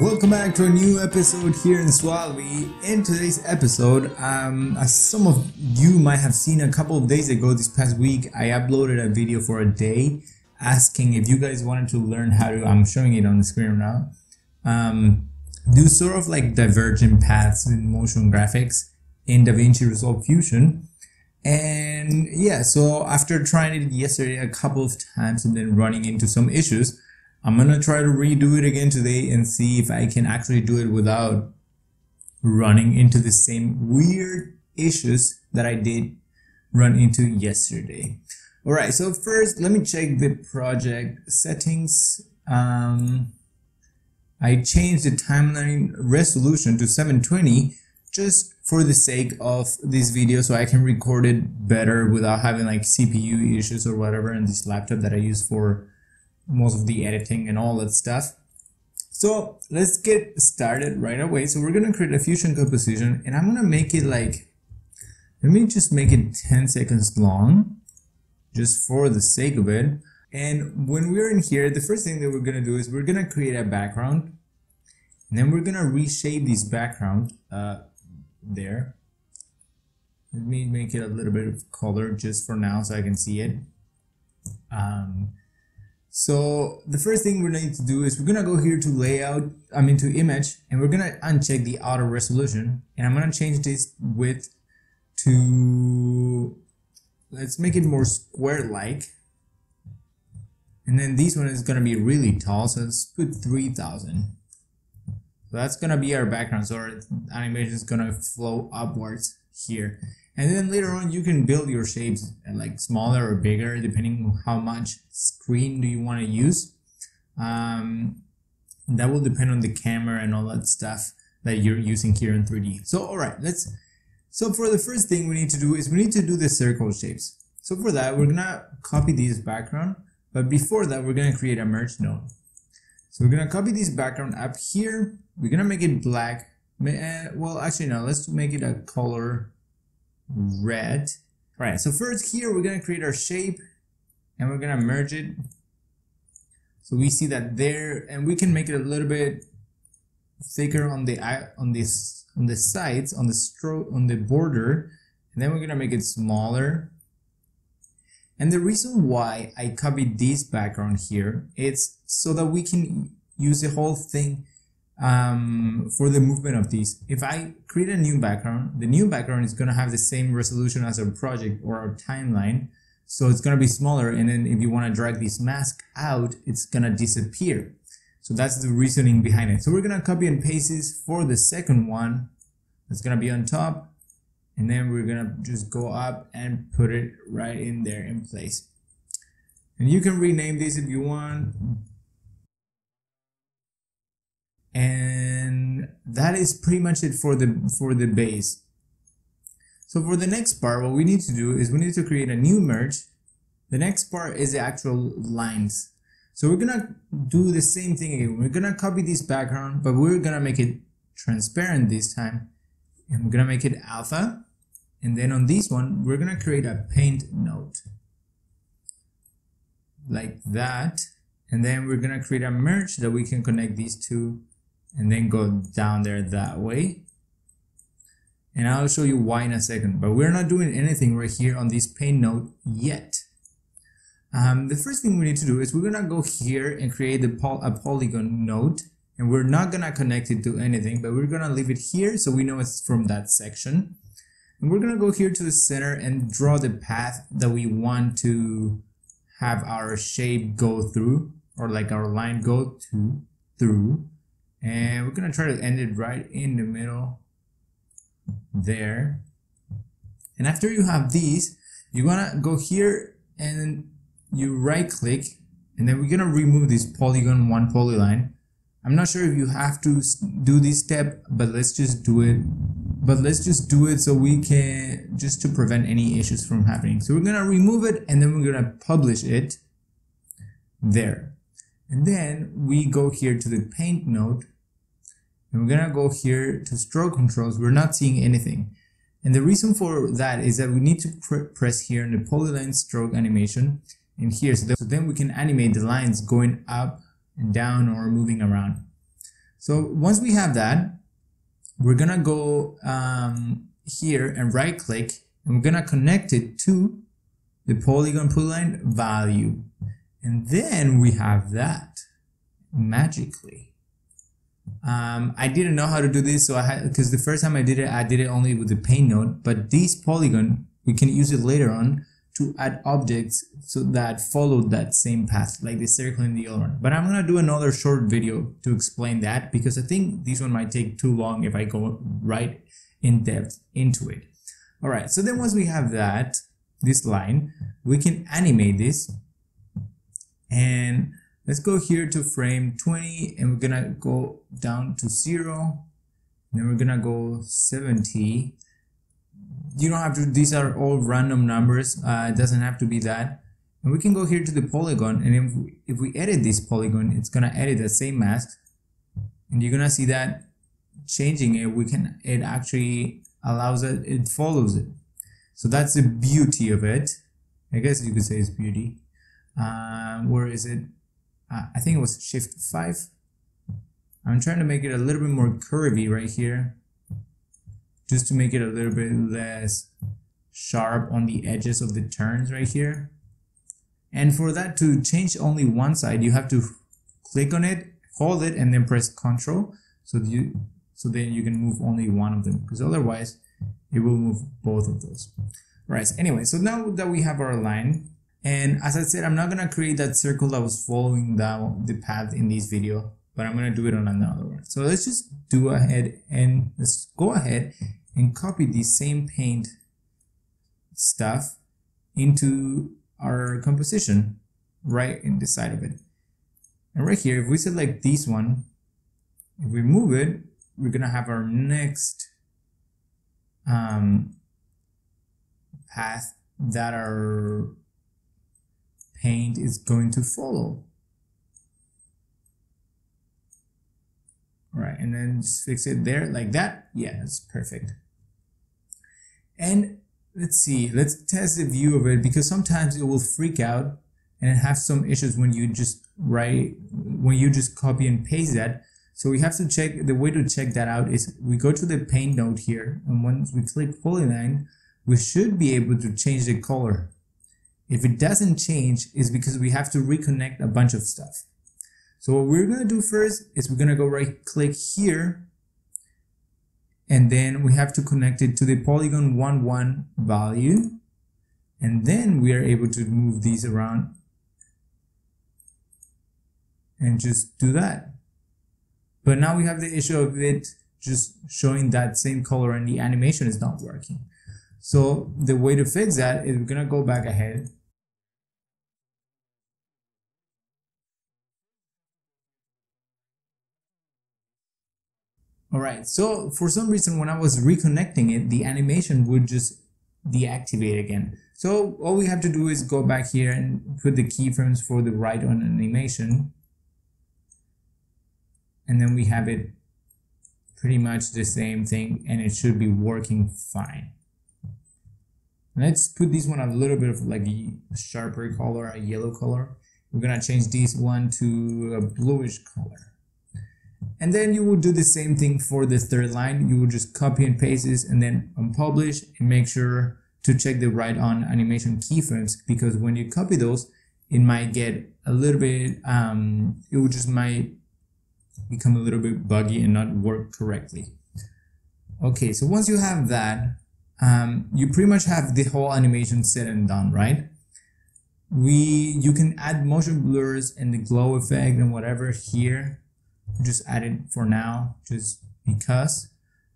Welcome back to a new episode here in SUALVI. In today's episode, um, as some of you might have seen a couple of days ago, this past week, I uploaded a video for a day asking if you guys wanted to learn how to, I'm showing it on the screen now, um, do sort of like divergent paths in motion graphics in DaVinci Resolve Fusion. And yeah, so after trying it yesterday a couple of times and then running into some issues, I'm gonna try to redo it again today and see if I can actually do it without running into the same weird issues that I did run into yesterday. All right, so first let me check the project settings. Um, I changed the timeline resolution to 720 just for the sake of this video so I can record it better without having like CPU issues or whatever in this laptop that I use for most of the editing and all that stuff. So let's get started right away. So we're gonna create a fusion composition and I'm gonna make it like, let me just make it 10 seconds long, just for the sake of it. And when we're in here, the first thing that we're gonna do is we're gonna create a background and then we're gonna reshape this background uh, there. Let me make it a little bit of color just for now so I can see it. Um, so the first thing we're going to do is we're going to go here to layout, I mean to image, and we're going to uncheck the auto resolution. And I'm going to change this width to, let's make it more square-like. And then this one is going to be really tall, so let's put 3000. So that's going to be our background, so our animation is going to flow upwards here and then later on you can build your shapes like smaller or bigger depending on how much screen do you want to use. Um, that will depend on the camera and all that stuff that you're using here in 3d so all right let's so for the first thing we need to do is we need to do the circle shapes. So for that we're gonna copy this background but before that we're gonna create a merge node. So we're gonna copy this background up here. We're gonna make it black. Eh, well actually no let's make it a color red. All right, so first here we're gonna create our shape and we're gonna merge it. So we see that there, and we can make it a little bit thicker on the on this on the sides, on the stroke, on the border, and then we're gonna make it smaller. And the reason why I copied this background here, it's so that we can use the whole thing um, for the movement of these. If I create a new background, the new background is going to have the same resolution as our project or our timeline. So it's going to be smaller. And then if you want to drag this mask out, it's going to disappear. So that's the reasoning behind it. So we're going to copy and paste this for the second one. It's going to be on top. And then we're going to just go up and put it right in there in place. And you can rename this if you want that is pretty much it for the for the base. So for the next part what we need to do is we need to create a new merge. The next part is the actual lines. So we're gonna do the same thing again. We're gonna copy this background but we're gonna make it transparent this time. And we're gonna make it alpha. And then on this one we're gonna create a paint node. Like that. And then we're gonna create a merge that we can connect these two and then go down there that way. And I'll show you why in a second but we're not doing anything right here on this paint node yet. Um, the first thing we need to do is we're gonna go here and create the poly a polygon node and we're not gonna connect it to anything but we're gonna leave it here so we know it's from that section. And we're gonna go here to the center and draw the path that we want to have our shape go through or like our line go to through and we're gonna try to end it right in the middle there. And after you have these you're gonna go here and you right click and then we're gonna remove this polygon one polyline. I'm not sure if you have to do this step but let's just do it but let's just do it so we can just to prevent any issues from happening. So we're gonna remove it and then we're gonna publish it there and then we go here to the paint node and we're gonna go here to stroke controls. We're not seeing anything. And the reason for that is that we need to pr press here in the polyline stroke animation in here. So, so then we can animate the lines going up and down or moving around. So once we have that, we're gonna go um, here and right click and we're gonna connect it to the polygon polyline value. And then we have that magically. Um, I didn't know how to do this, so I had because the first time I did it, I did it only with the paint node. But this polygon, we can use it later on to add objects so that follow that same path, like the circle in the other one. But I'm gonna do another short video to explain that because I think this one might take too long if I go right in depth into it. All right, so then once we have that, this line, we can animate this and let's go here to frame 20 and we're gonna go down to zero. Then we're gonna go 70 you don't have to these are all random numbers uh, it doesn't have to be that. And we can go here to the polygon and if we, if we edit this polygon it's gonna edit the same mask. And you're gonna see that changing it we can it actually allows it it follows it. So that's the beauty of it. I guess you could say it's beauty um, where is it? Uh, I think it was shift 5 I'm trying to make it a little bit more curvy right here just to make it a little bit less sharp on the edges of the turns right here. And for that to change only one side you have to click on it hold it and then press Ctrl so you so then you can move only one of them because otherwise it will move both of those. Right anyway so now that we have our line and as I said I'm not gonna create that circle that was following down the path in this video but I'm gonna do it on another one so let's just do ahead and let's go ahead and copy the same paint stuff into our composition right in the side of it. And right here, if we select this one, if we move it, we're gonna have our next um, path that our paint is going to follow. All right, and then just fix it there like that. Yeah, that's perfect. And let's see, let's test the view of it because sometimes it will freak out and have some issues when you just write, when you just copy and paste that. So we have to check, the way to check that out is we go to the paint node here and once we click polyline, we should be able to change the color. If it doesn't change, it's because we have to reconnect a bunch of stuff. So what we're going to do first is we're going to go right click here and then we have to connect it to the polygon 1 1 value and then we are able to move these around and just do that but now we have the issue of it just showing that same color and the animation is not working so the way to fix that is we're gonna go back ahead All right, so for some reason when I was reconnecting it, the animation would just deactivate again. So all we have to do is go back here and put the keyframes for the write on animation. And then we have it pretty much the same thing and it should be working fine. Let's put this one a little bit of like a sharper color, a yellow color. We're gonna change this one to a bluish color. And then you will do the same thing for the third line. You will just copy and paste this and then unpublish and make sure to check the write on animation keyframes because when you copy those, it might get a little bit, um, it will just might become a little bit buggy and not work correctly. Okay, so once you have that, um, you pretty much have the whole animation set and done, right? We, you can add motion blurs and the glow effect and whatever here just add it for now just because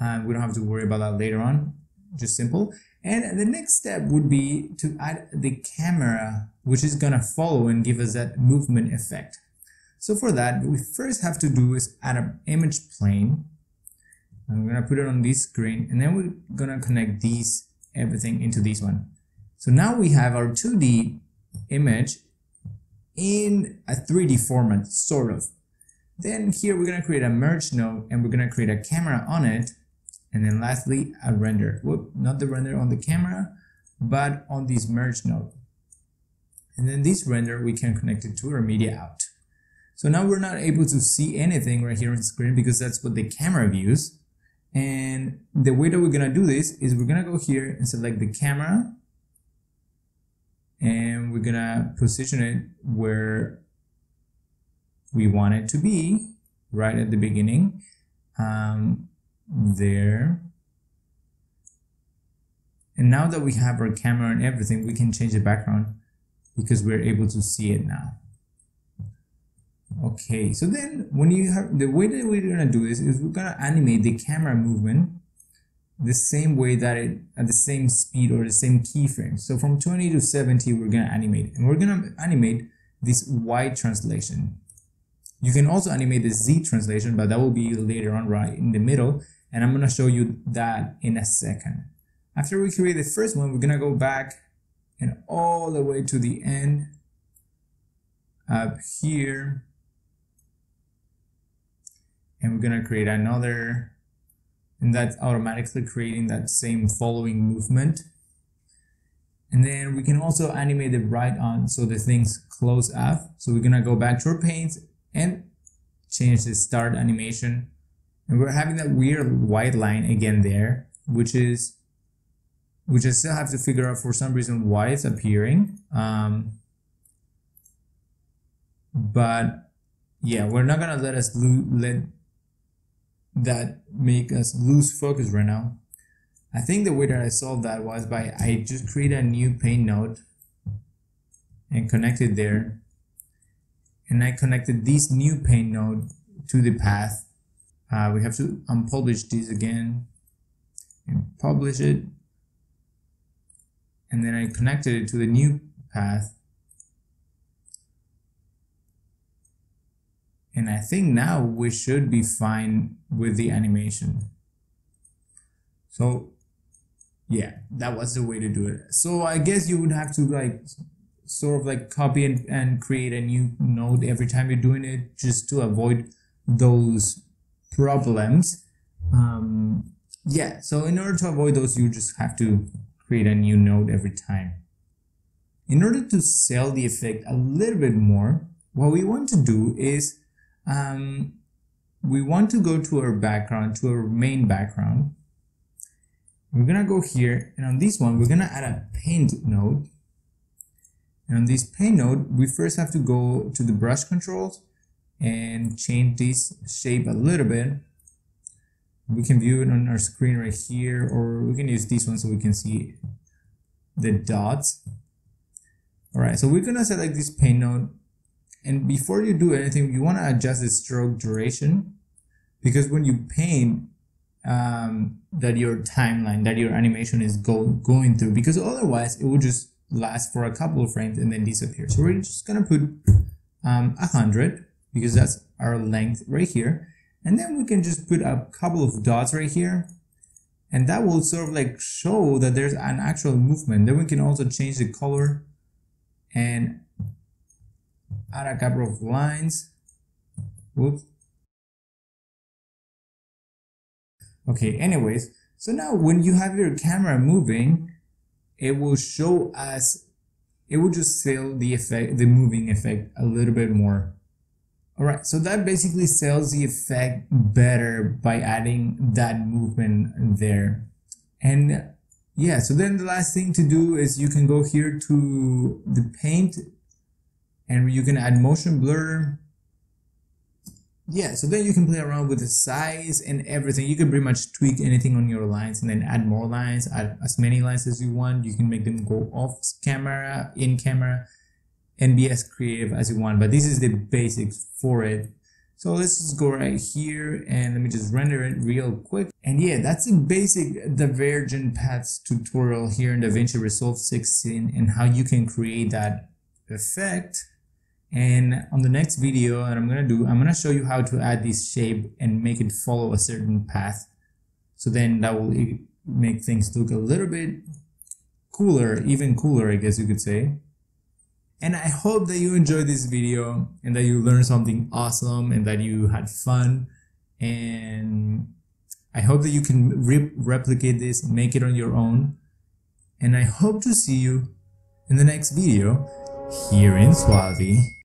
um, we don't have to worry about that later on just simple. And the next step would be to add the camera which is gonna follow and give us that movement effect. So for that what we first have to do is add an image plane. I'm gonna put it on this screen and then we're gonna connect these everything into this one. So now we have our 2d image in a 3d format sort of then here we're going to create a merge node and we're going to create a camera on it. And then lastly, a render. Whoop, not the render on the camera, but on this merge node. And then this render, we can connect it to our media out. So now we're not able to see anything right here on the screen because that's what the camera views. And the way that we're gonna do this is we're gonna go here and select the camera and we're gonna position it where we want it to be right at the beginning. Um, there. And now that we have our camera and everything we can change the background because we're able to see it now. Okay so then when you have the way that we're gonna do this is we're gonna animate the camera movement the same way that it at the same speed or the same keyframe. So from 20 to 70 we're gonna animate. And we're gonna animate this Y translation you can also animate the Z translation, but that will be later on right in the middle. And I'm to show you that in a second. After we create the first one, we're to go back and all the way to the end up here. And we're to create another, and that's automatically creating that same following movement. And then we can also animate the write on so the things close up. So we're to go back to our paints and change the start animation. And we're having that weird white line again there which is which I still have to figure out for some reason why it's appearing. Um, but yeah we're not gonna let us let that make us lose focus right now. I think the way that I solved that was by I just create a new paint node and connect it there and I connected this new paint node to the path. Uh, we have to unpublish this again and publish it. And then I connected it to the new path. And I think now we should be fine with the animation. So yeah, that was the way to do it. So I guess you would have to like sort of like copy and, and create a new node every time you're doing it just to avoid those problems um, yeah so in order to avoid those you just have to create a new node every time. In order to sell the effect a little bit more what we want to do is um, we want to go to our background to our main background. We're gonna go here and on this one we're gonna add a paint node and on this paint node, we first have to go to the brush controls and change this shape a little bit. We can view it on our screen right here, or we can use this one so we can see the dots. All right, so we're gonna select this paint node. And before you do anything, you wanna adjust the stroke duration because when you paint um, that your timeline, that your animation is go going through, because otherwise it will just last for a couple of frames and then disappear. So we're just gonna put um, 100 because that's our length right here. And then we can just put a couple of dots right here and that will sort of like show that there's an actual movement. Then we can also change the color and add a couple of lines. Whoops. Okay, anyways, so now when you have your camera moving, it will show us it will just sell the effect the moving effect a little bit more. All right so that basically sells the effect better by adding that movement there. And yeah so then the last thing to do is you can go here to the paint and you can add motion blur yeah so then you can play around with the size and everything. You can pretty much tweak anything on your lines and then add more lines add as many lines as you want. You can make them go off camera in camera and be as creative as you want. But this is the basics for it. So let's just go right here and let me just render it real quick. And yeah that's the basic divergent paths tutorial here in DaVinci Resolve 16 and how you can create that effect and on the next video that I'm gonna do I'm gonna show you how to add this shape and make it follow a certain path. So then that will make things look a little bit cooler even cooler I guess you could say. And I hope that you enjoyed this video and that you learned something awesome and that you had fun. And I hope that you can re replicate this make it on your own. And I hope to see you in the next video here in SUALVI